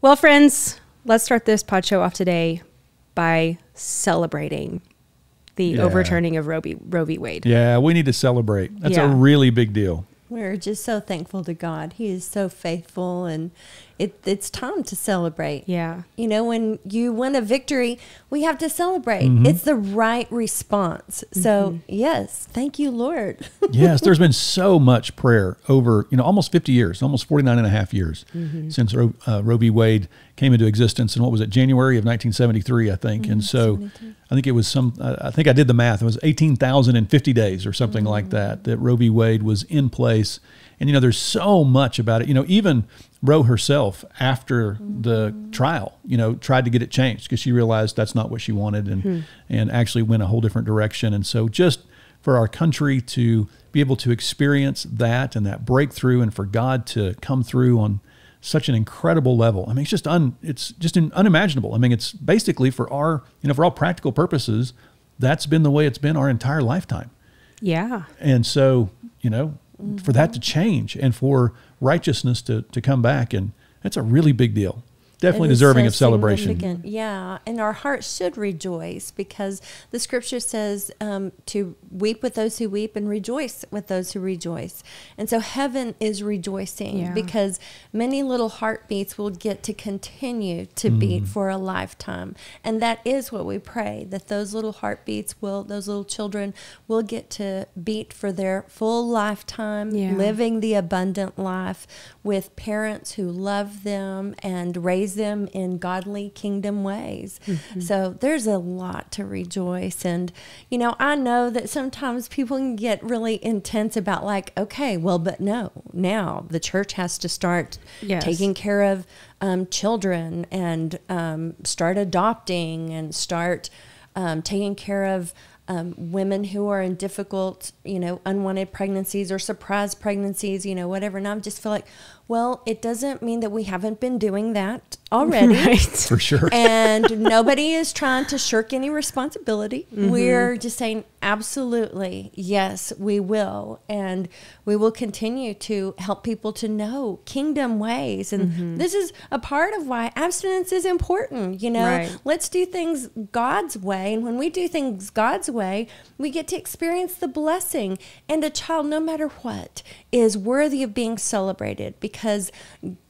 Well, friends, let's start this pod show off today by celebrating the Yeah. overturning of Roe v. Roe v. Wade. Yeah, we need to celebrate. That's Yeah. a really big deal. We're just so thankful to God. He is so faithful, and it, it's time to celebrate. Yeah. You know, when you win a victory, we have to celebrate. Mm-hmm. It's the right response. So, yes, thank you, Lord. yes, there's been so much prayer over, you know, almost 50 years, almost 49 and a half years Mm-hmm. since Roe, uh, Roe v. Wade came into existence. And what was it, January of 1973, I think. Mm-hmm. and so I think it was some, I think I did the math. It was 18,050 days or something like mm. that, that Roe v. Wade was in place. And, you know, there's so much about it. You know, even Roe herself, after the mm-hmm. trial, you know, tried to get it changed because she realized that's not what she wanted and, hmm. and actually went a whole different direction. And so just, for our country to be able to experience that and that breakthrough and for God to come through on such an incredible level. I mean, it's just un, it's just un, unimaginable. I mean, it's basically for our, you know, for all practical purposes, that's been the way it's been our entire lifetime. Yeah. And so, you know, for that to mm-hmm. change and for righteousness to, to come back and that's a really big deal. Definitely deserving so of celebration. Yeah, and our hearts should rejoice because the scripture says um, to weep with those who weep and rejoice with those who rejoice. And so heaven is rejoicing Yeah. because many little heartbeats will get to continue to beat Mm. for a lifetime. And that is what we pray that those little heartbeats will, those little children will get to beat for their full lifetime, Yeah. living the abundant life with parents who love them and raise them in godly kingdom ways. So there's a lot to rejoice. And, you know, I know that sometimes people can get really intense about, like, okay, well, but no, now the church has to start Yes. taking care of um, children and um, start adopting and start um, taking care of um, women who are in difficult, you know, unwanted pregnancies or surprise pregnancies, you know, whatever. And I just feel like, well, it doesn't mean that we haven't been doing that already. Right. For sure. and nobody is trying to shirk any responsibility. Mm-hmm. We're just saying, absolutely, yes, we will. And we will continue to help people to know kingdom ways. And mm-hmm. this is a part of why abstinence is important. You know, Right. let's do things God's way. And when we do things God's way, we get to experience the blessing. And a child, no matter what, is worthy of being celebrated because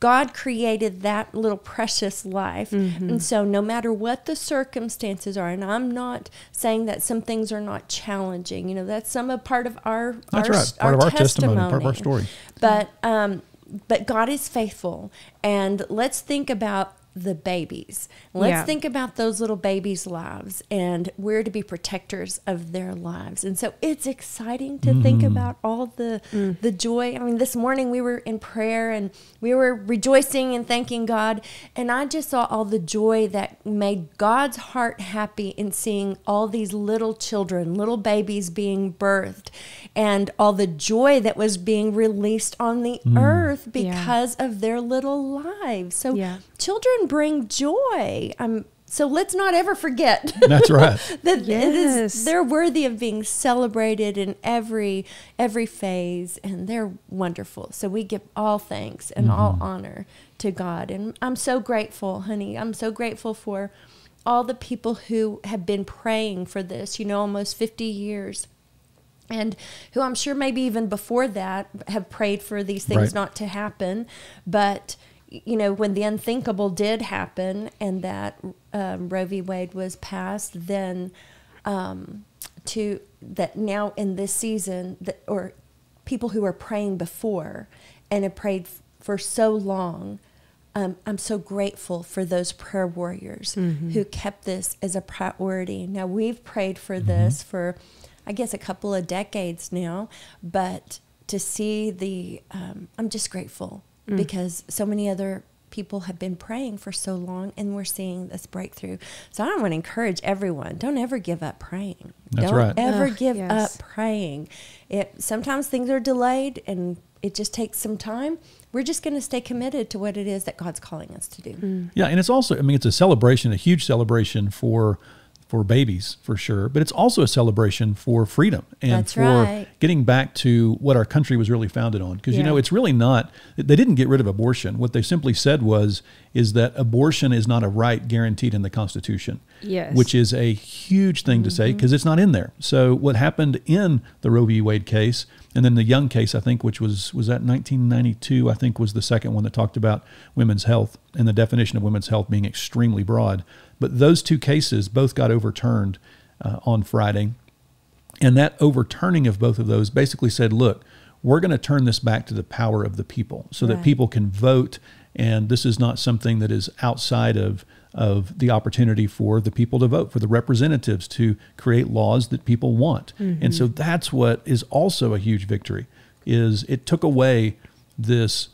God created that little precious life. And so, no matter what the circumstances are, and I'm not saying that some things are not challenging, you know, that's some a part of our, That's our, right. Part of our testimony, part of our story. But um, but God is faithful, and let's think about the babies. Let's Yeah. think about those little babies' lives, and we're to be protectors of their lives. And so it's exciting to think Mm-hmm. about all the the joy. I mean, this morning we were in prayer and we were rejoicing and thanking God, and I just saw all the joy that made God's heart happy in seeing all these little children, little babies being birthed, and all the joy that was being released on the earth Yeah. because of their little lives. So Yeah. children bring joy. Um, so let's not ever forget That's right. that Yes. is, they're worthy of being celebrated in every every phase, and they're wonderful. So we give all thanks and all honor to God, and I'm so grateful, honey. I'm so grateful for all the people who have been praying for this. You know, almost 50 years and who I'm sure maybe even before that have prayed for these things Right. not to happen. But, you know, when the unthinkable did happen and that um, Roe v. Wade was passed, then um, to that now in this season, that, or people who were praying before and have prayed for so long. Um, I'm so grateful for those prayer warriors who kept this as a priority. Now, we've prayed for this for, I guess, a couple of decades now, but to see the, um, I'm just grateful Mm. because so many other people have been praying for so long and we're seeing this breakthrough. So I want to encourage everyone don't ever give up praying. That's don't right. ever Ugh, give yes. up praying. It sometimes things are delayed and it just takes some time. We're just going to stay committed to what it is that God's calling us to do. Mm. Yeah, and it's also, I mean, it's a celebration, a huge celebration for for babies for sure, but it's also a celebration for freedom and That's for right. getting back to what our country was really founded on. Because you know, it's really not. They didn't get rid of abortion. What they simply said was is that abortion is not a right guaranteed in the Constitution. Yes. Which is a huge thing to say mm-hmm. because it's not in there. So what happened in the Roe v. Wade case, and then the Young case, I think, which was was that 1992, I think was the second one that talked about women's health and the definition of women's health being extremely broad. But those two cases both got overturned uh, on Friday. And that overturning of both of those basically said, look, we're going to turn this back to the power of the people so that people can vote. And this is not something that is outside of, of the opportunity for the people to vote, for the representatives to create laws that people want. And so that's what is also a huge victory is it took away this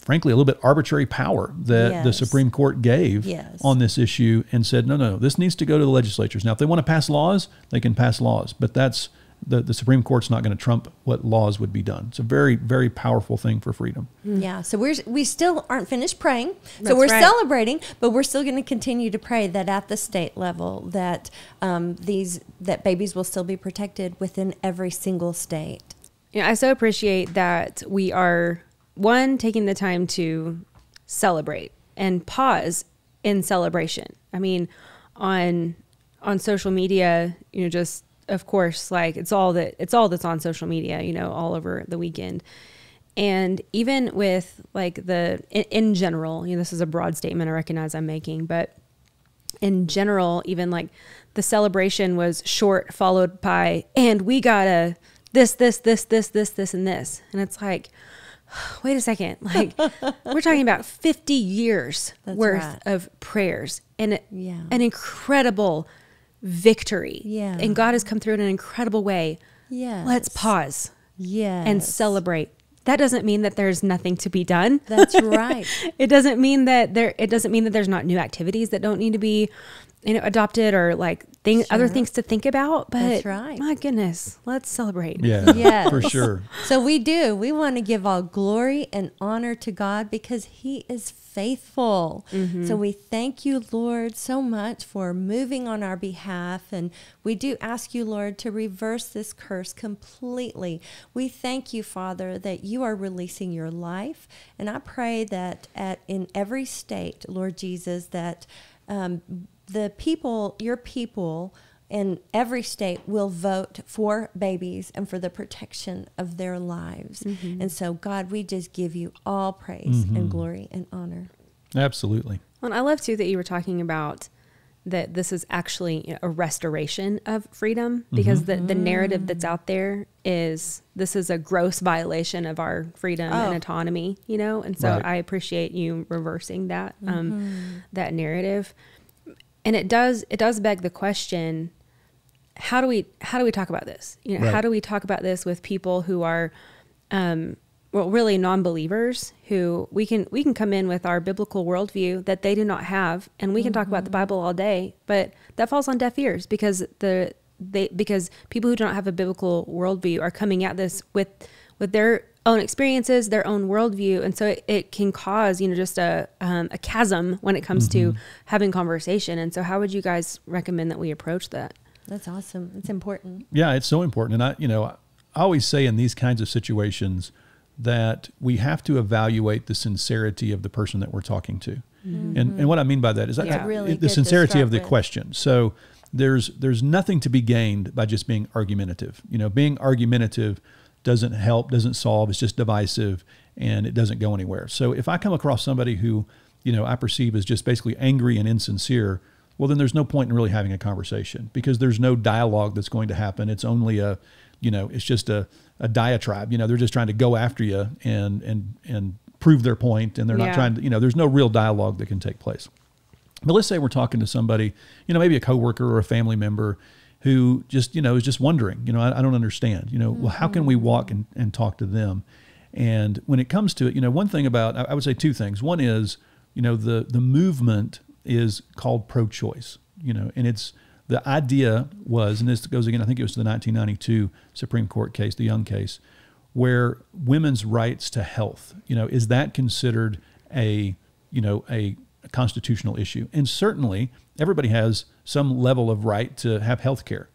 frankly a little bit arbitrary power that the Supreme Court gave Yes. on this issue and said, no, no, this needs to go to the legislatures. Now, if they want to pass laws, they can pass laws, but that's the, the Supreme Court's not going to trump what laws would be done. It's a very, very powerful thing for freedom. Yeah, so we're we still aren't finished praying. So we're right. celebrating, but we're still going to continue to pray that at the state level that um, these that babies will still be protected within every single state. Yeah, I so appreciate that we are one taking the time to celebrate and pause in celebration. I mean, on on social media, you know, just of course, like it's all that it's all that's on social media, you know, all over the weekend. And even with like the in, in general, you know, this is a broad statement I recognize I'm making, but in general, even like the celebration was short, followed by, and we gotta this, this, this, this, this, this, and this. And it's like, wait a second. Like, we're talking about 50 years That's worth right. of prayers and Yeah. an incredible victory. Yeah. And God has come through in an incredible way. Yes. Let's pause Yes. and celebrate. That doesn't mean that there's nothing to be done. That's right. it doesn't mean that there it doesn't mean that there's not new activities that don't need to be you know adopted or like thing other things to think about but That's right. my goodness let's celebrate Yeah, Yes. for sure. So we do. We want to give all glory and honor to God because He is faithful. So we thank you, Lord, so much for moving on our behalf. And we do ask you, Lord, to reverse this curse completely. We thank you, Father, that you are releasing your life. And I pray that at in every state, Lord Jesus, that um, the people, your people, in every state will vote for babies and for the protection of their lives. Mm-hmm. And so, God, we just give you all praise and mm-hmm. glory and honor. Absolutely. Well, and I love too that you were talking about that this is actually a restoration of freedom because the, the narrative that's mm-hmm. out there is this is a gross violation of our freedom Oh. and autonomy, you know? And so Right. I appreciate you reversing that um, that narrative. And it does it does beg the question how do we how do we talk about this? You know, Right. how do we talk about this with people who are um, well, really non-believers who we can we can come in with our biblical worldview that they do not have, and we can talk about the Bible all day, but that falls on deaf ears because the they because people who do not have a biblical worldview are coming at this with with their own experiences, their own worldview, and so it, it can cause you know just a um, a chasm when it comes to having conversation. And so, how would you guys recommend that we approach that? That's awesome. It's important. Yeah, it's so important. And I, you know, I always say in these kinds of situations that we have to evaluate the sincerity of the person that we're talking to. And, and what I mean by that is That's I- really the sincerity of the question. So there's there's nothing to be gained by just being argumentative. You know, being argumentative doesn't help, doesn't solve. It's just divisive, and it doesn't go anywhere. So if I come across somebody who, you know, I perceive as just basically angry and insincere, well, then there's no point in really having a conversation because there's no dialogue that's going to happen. It's only a, you know, it's just a, a diatribe. You know, they're just trying to go after you and and and prove their point, and they're not Yeah. trying to. You know, there's no real dialogue that can take place. But let's say we're talking to somebody, you know, maybe a coworker or a family member who just, you know, is just wondering, you know, I, I don't understand, you know, well, how can we mm-hmm. walk and, and talk to them? And when it comes to it, you know, one thing about, I, I would say two things. One is, you know, the, the movement is called pro choice, you know, and it's, the idea was, and this goes again, I think it was the 1992 Supreme Court case, the Young case, where women's rights to health, you know, is that considered a, you know, a constitutional issue. And certainly, everybody has some level of right to have health care.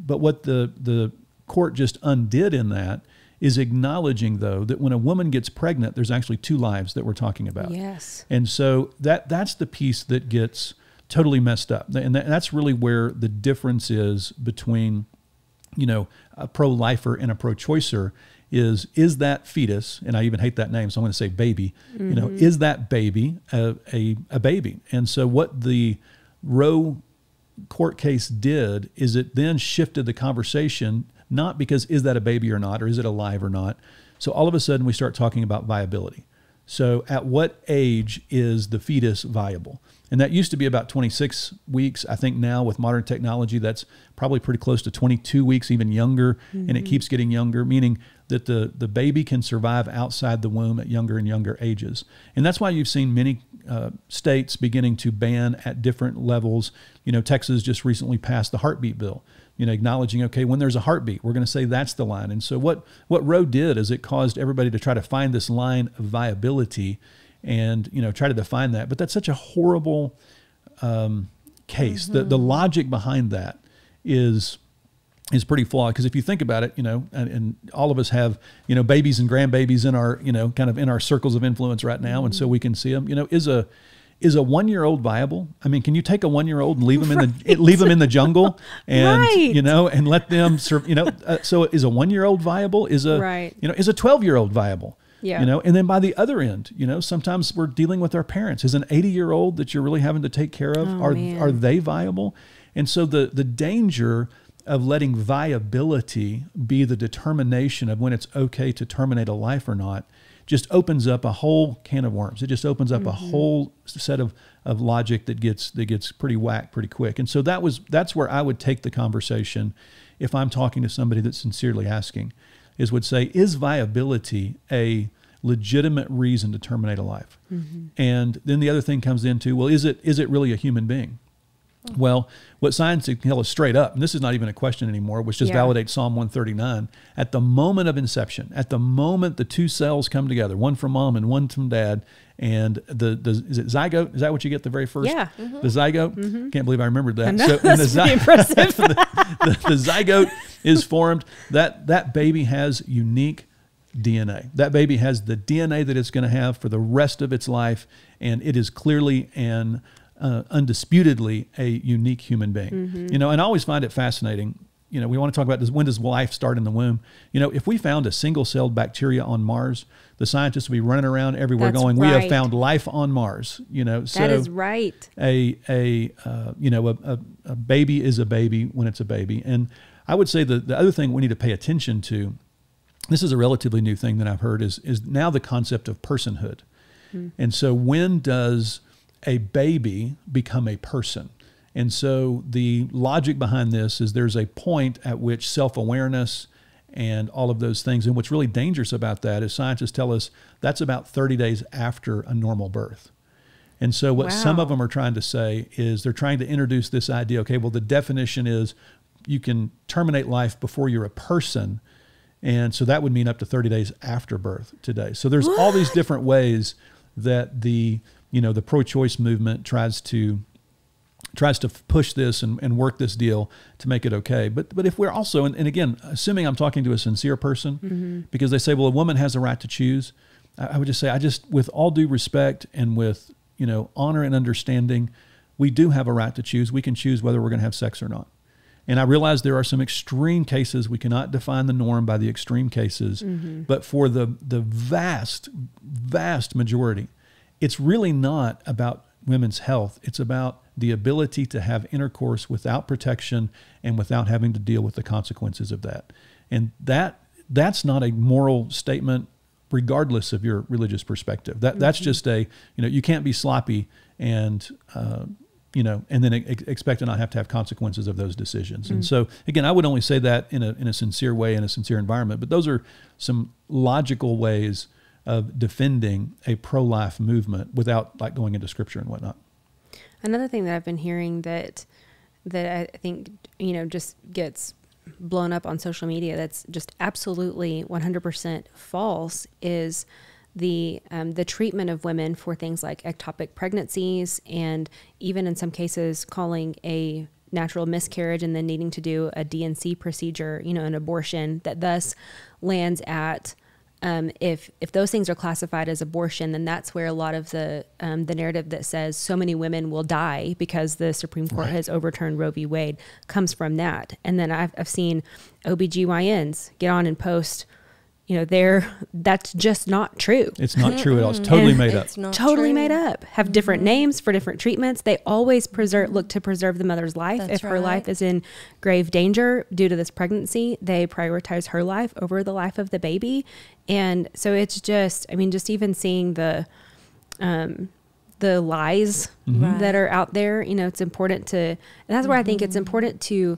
But what the, the court just undid in that is acknowledging, though, that when a woman gets pregnant, there's actually two lives that we're talking about. Yes. And so that that's the piece that gets totally messed up. And that, that's really where the difference is between, you know, a pro-lifer and a pro-choicer is is that fetus, and I even hate that name, so I'm going to say baby, you know, mm-hmm. is that baby a, a, a baby? And so what the Roe court case did is it then shifted the conversation not because is that a baby or not or is it alive or not so all of a sudden we start talking about viability. So at what age is the fetus viable? And that used to be about 26 weeks. I think now with modern technology that's probably pretty close to 22 weeks even younger and it mm-hmm. keeps getting younger meaning that the, the baby can survive outside the womb at younger and younger ages and that's why you've seen many uh, states beginning to ban at different levels. You know, Texas just recently passed the heartbeat bill. You know, acknowledging okay, when there's a heartbeat, we're going to say that's the line. And so what what Roe did is it caused everybody to try to find this line of viability, and you know try to define that. But that's such a horrible um, case. The the logic behind that is is pretty flawed because if you think about it, you know, and, and, all of us have, you know, babies and grandbabies in our, you know, kind of in our circles of influence right now, and so we can see them. You know, is a is a one year old viable? I mean, can you take a one year old and leave them in the leave them in the jungle and Right. you know and let them serve? You know, uh, so is a one year old viable? Is a Right. you know is a twelve year old viable? Yeah. You know, and then by the other end, you know, sometimes we're dealing with our parents. Is an 80 year old that you're really having to take care of, Oh, are, man. are they viable? And so the, the danger of letting viability be the determination of when it's okay to terminate a life or not just opens up a whole can of worms. It just opens up a mm-hmm. whole set of, of logic that gets that gets pretty whack pretty quick. And so that was that's where I would take the conversation if I'm talking to somebody that's sincerely asking, is would say, is viability a legitimate reason to terminate a life? Mm-hmm. And then the other thing comes into, well, is it is it really a human being? Well, what science can tell us straight up, and this is not even a question anymore, which just Yeah. validates Psalm 139. At the moment of inception, at the moment the two cells come together, one from mom and one from dad, and the, the is it zygote? Is that what you get the very first? Yeah. The mm-hmm. zygote. Mm-hmm. Can't believe I remembered that. I know, and that's the, zy- impressive. the, the zygote is formed. That that baby has unique DNA. That baby has the DNA that it's going to have for the rest of its life, and it is clearly and uh, undisputedly a unique human being. You know, and I always find it fascinating. You know, we want to talk about this. When does life start in the womb? You know, if we found a single-celled bacteria on Mars, the scientists would be running around everywhere That's going, "We have found life on Mars." You know, so that is right. a a uh, you know a, a, a baby is a baby when it's a baby and i would say the, the other thing we need to pay attention to this is a relatively new thing that i've heard is is now the concept of personhood and so when does a baby become a person and so the logic behind this is there's a point at which self-awareness and all of those things and what's really dangerous about that is scientists tell us that's about 30 days after a normal birth and so, what some of them are trying to say is they're trying to introduce this idea okay, well, the definition is you can terminate life before you're a person. And so that would mean up to 30 days after birth today. So there's all these different ways that the, you know, the pro-choice movement tries to tries to push this and, and work this deal to make it okay. But but if we're also and, and again, assuming I'm talking to a sincere person, mm-hmm. because they say, well, a woman has a right to choose. I, I would just say, I just with all due respect and with you know honor and understanding, we do have a right to choose. We can choose whether we're going to have sex or not. And I realize there are some extreme cases. We cannot define the norm by the extreme cases, mm-hmm. but for the the vast, vast majority, it's really not about women's health. It's about the ability to have intercourse without protection and without having to deal with the consequences of that. And that that's not a moral statement regardless of your religious perspective. That that's just a, you know, you can't be sloppy and uh, you know, and then expect to not have to have consequences of those decisions. And so, again, I would only say that in a in a sincere way, in a sincere environment. But those are some logical ways of defending a pro-life movement without like going into scripture and whatnot. Another thing that I've been hearing that that I think you know just gets blown up on social media that's just absolutely 100% false is the um, the treatment of women for things like ectopic pregnancies, and even in some cases calling a natural miscarriage and then needing to do a D&C procedure, you know, an abortion that thus lands at um, if if those things are classified as abortion, then that's where a lot of the um, the narrative that says so many women will die because the Supreme Court right. has overturned Roe v. Wade comes from that. And then I've, I've seen OBGYNs get on and post you know, they're that's just not true. It's not true at all. It's totally made up. totally true. made up. Have different mm-hmm. names for different treatments. They always preserve look to preserve the mother's life. That's if her right. life is in grave danger due to this pregnancy, they prioritize her life over the life of the baby. And so it's just I mean, just even seeing the um the lies mm-hmm. that are out there, you know, it's important to and that's where mm-hmm. I think it's mm-hmm. important to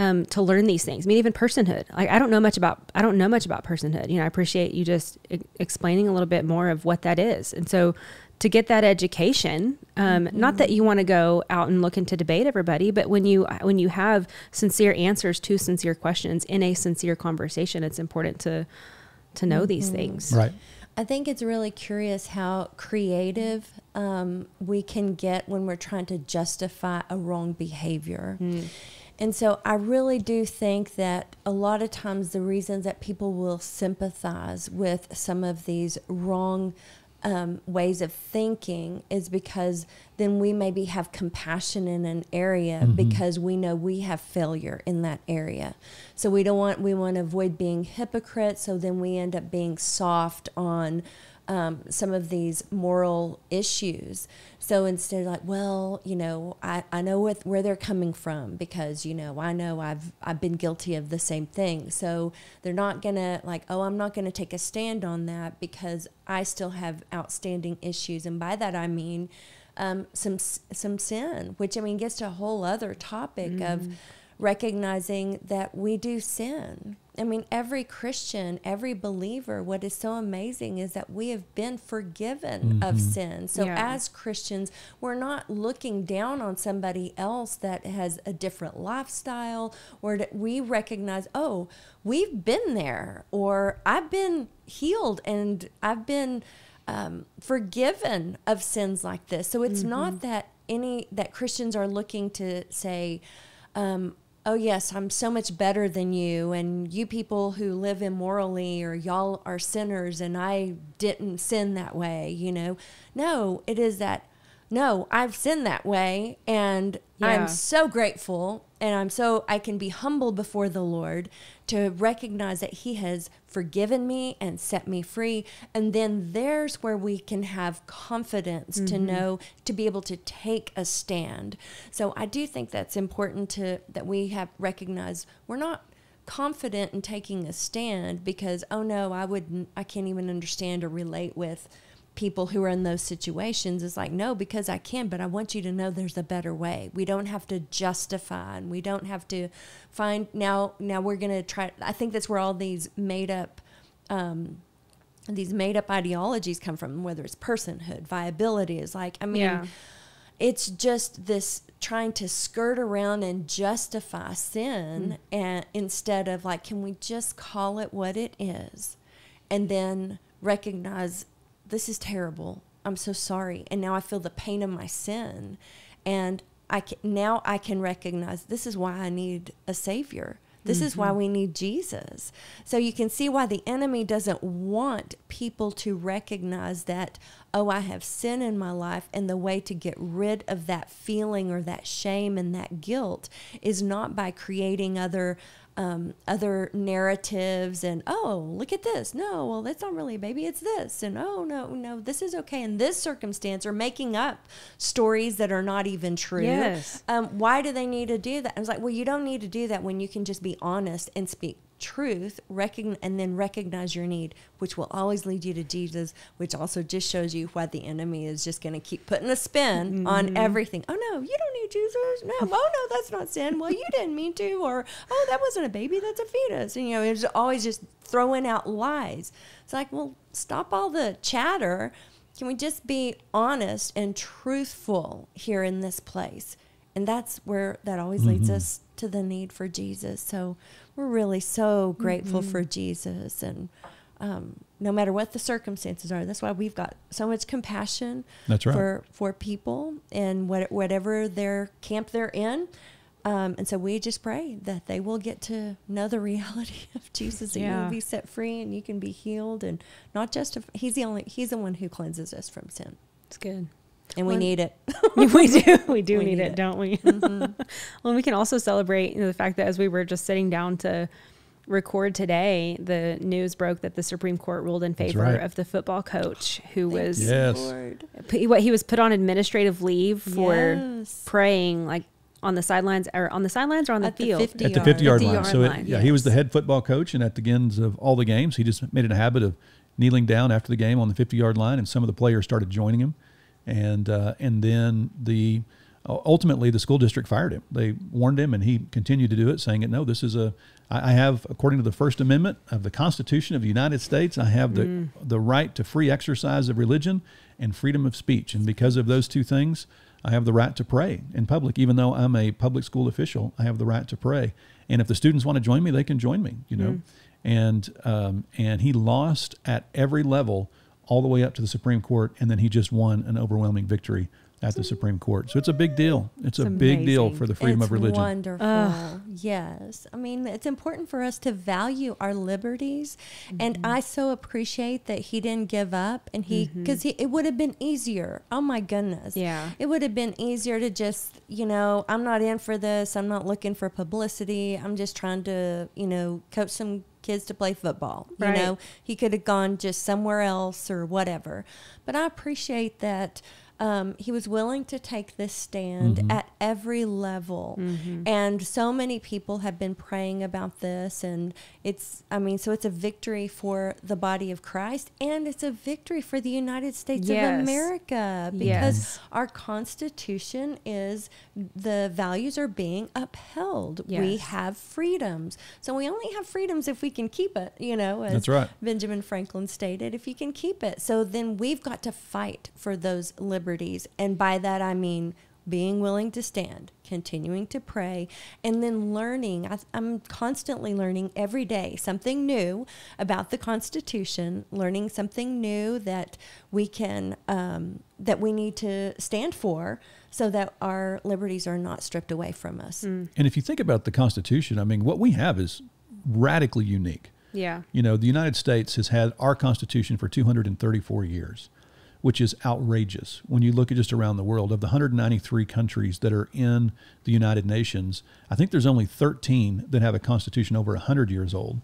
um, to learn these things. I mean, even personhood. Like I don't know much about I don't know much about personhood. You know, I appreciate you just I- explaining a little bit more of what that is. And so to get that education, um, mm-hmm. not that you want to go out and look into debate everybody, but when you when you have sincere answers to sincere questions in a sincere conversation, it's important to to know mm-hmm. these things. Right. I think it's really curious how creative um, we can get when we're trying to justify a wrong behavior. Mm. And so I really do think that a lot of times the reasons that people will sympathize with some of these wrong um, ways of thinking is because then we maybe have compassion in an area mm-hmm. because we know we have failure in that area. So we don't want we want to avoid being hypocrites. So then we end up being soft on um, some of these moral issues. So instead, like, well, you know, I, I know with, where they're coming from because, you know, I know I've, I've been guilty of the same thing. So they're not going to, like, oh, I'm not going to take a stand on that because I still have outstanding issues. And by that, I mean um, some, some sin, which, I mean, gets to a whole other topic mm. of recognizing that we do sin I mean, every Christian, every believer, what is so amazing is that we have been forgiven mm-hmm. of sin. So, yeah. as Christians, we're not looking down on somebody else that has a different lifestyle, or that we recognize, oh, we've been there, or I've been healed and I've been um, forgiven of sins like this. So, it's mm-hmm. not that any that Christians are looking to say, um, oh yes i'm so much better than you and you people who live immorally or y'all are sinners and i didn't sin that way you know? No it is that no i've sinned that way and yeah. i'm so grateful and i'm so i can be humble before the lord to recognize that He has forgiven me and set me free. And then there's where we can have confidence mm-hmm. to know, to be able to take a stand. So I do think that's important to that we have recognized we're not confident in taking a stand because oh no i wouldn't i can't even understand or relate with people who are in those situations is like, no, because I can, but I want you to know there's a better way. We don't have to justify and we don't have to find now now we're gonna try I think that's where all these made up um, these made up ideologies come from, whether it's personhood, viability is like I mean yeah. it's just this trying to skirt around and justify sin mm. and instead of like, can we just call it what it is? And then recognize this is terrible. I'm so sorry. And now I feel the pain of my sin. And I can, now I can recognize this is why I need a savior. This mm-hmm. is why mm-hmm. we need Jesus. So you can see why the enemy doesn't want people to recognize that, oh, I have sin in my life. And the way to get rid of that feeling or that shame and that guilt is not by creating other um, other narratives and oh look at this. No well that's not really baby it's this. And oh no no this is okay in this circumstance or making up stories that are not even true. Yes. Um, why do they need to do that? I was like well you don't need to do that when you can just be honest and speak truth and then recognize your need which will always lead you to jesus which also just shows you why the enemy is just going to keep putting a spin mm-hmm. on everything. Oh no you don't need jesus. No oh no that's not sin. Well you didn't mean to or oh that wasn't a baby that's a fetus. And, you know it's always just throwing out lies. It's like well stop all the chatter. Can we just be honest and truthful here in this place? And that's where that always mm-hmm. leads us to the need for jesus. So we're really so grateful mm-hmm. for Jesus and um, no matter what the circumstances are. That's why we've got so much compassion That's right. for for people and what, whatever their camp they're in. Um, and so we just pray that they will get to know the reality of Jesus, and Yeah. you'll be set free, and you can be healed, and not just of, he's the only he's the one who cleanses us from sin, It's good. And we Well, need it. we do. We do We need, need it, it. don't we? Mhm. well, we can also celebrate you know, the fact that as we were just sitting down to record today, the news broke that the Supreme Court ruled in favor right. of the football coach who was Yes. Lord. p- what he was put on administrative leave for Yes. praying like on the sidelines or on the sidelines or on the At the field. 50 at the yard. 50 yard 50 line. yard So, it, line, yeah, he was the head football coach, and at the ends of all the games, he just made it a habit of kneeling down after the game on the 50 yard line, and some of the players started joining him. And, uh, and then the ultimately the school district fired him. They warned him, and he continued to do it, saying, "No, this is a I have, according to the First Amendment of the Constitution of the United States, I have the the right to free exercise of religion and freedom of speech, and because of those two things, I have the right to pray in public. Even though I'm a public school official, I have the right to pray. And if the students want to join me, they can join me. You know, and um, and he lost at every level, all the way up to the Supreme Court, and then he just won an overwhelming victory at the Supreme Court. So it's a big deal. It's, a It's big deal for the freedom it's of religion. Wonderful. Ugh. Yes. I mean, it's important for us to value our liberties. And Mm-hmm. I so appreciate that he didn't give up and he, because it would have been easier. Oh my goodness. Yeah. It would have been easier to just, you know, I'm not in for this. I'm not looking for publicity. I'm just trying to, you know, coach some kids to play football. You know, he could have gone just somewhere else or whatever. But I appreciate that um, he was willing to take this stand Mhm. at every level. Mm-hmm. And so many people have been praying about this. And it's, I mean, so it's a victory for the body of Christ and it's a victory for the United States Yes. of America because Yes. our Constitution is, the values are being upheld. We have freedoms. So we only have freedoms if we can keep it, you know, as That's right. Benjamin Franklin stated, if you can keep it. So then we've got to fight for those liberties. And by that, I mean being willing to stand, continuing to pray, and then learning. I, I'm constantly learning every day something new about the Constitution, learning something new that we can, um, that we need to stand for so that our liberties are not stripped away from us. Mm. And if you think about the Constitution, I mean, what we have is radically unique. Yeah. You know, the United States has had our Constitution for 234 years, which is outrageous when you look at just around the world. Of the 193 countries that are in the United Nations, I think there's only 13 that have a Constitution over 100 years old.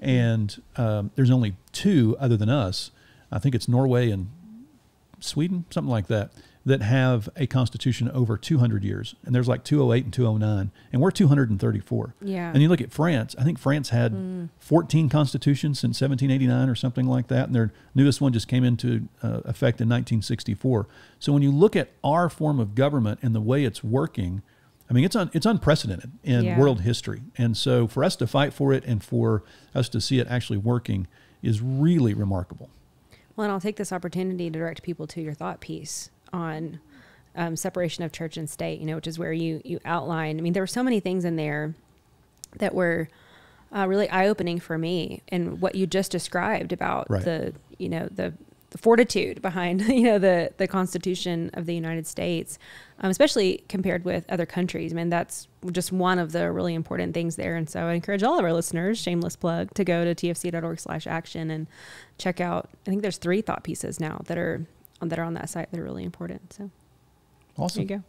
And um, there's only two other than us. I think it's Norway and Sweden, something like that, that have a constitution over 200 years. And there's like 208 and 209, and we're 234. Yeah. And you look at France, I think France had 14 constitutions since 1789 or something like that, and their newest one just came into uh, effect in 1964. So when you look at our form of government and the way it's working, I mean, it's un, it's unprecedented in Yeah. world history. And so for us to fight for it and for us to see it actually working is really remarkable. Well, and I'll take this opportunity to direct people to your thought piece on um, separation of church and state. You know, which is where you you outline. I mean, there were so many things in there that were uh, really eye opening for me, and what you just described about Right. the you know the, the fortitude behind you know the the Constitution of the United States, um, especially compared with other countries. I mean, that's just one of the really important things there. And so I encourage all of our listeners, shameless plug, to go to tfc.org/action and check out. I think there's three thought pieces now that are that are on that site that are really important. So Awesome. there you go.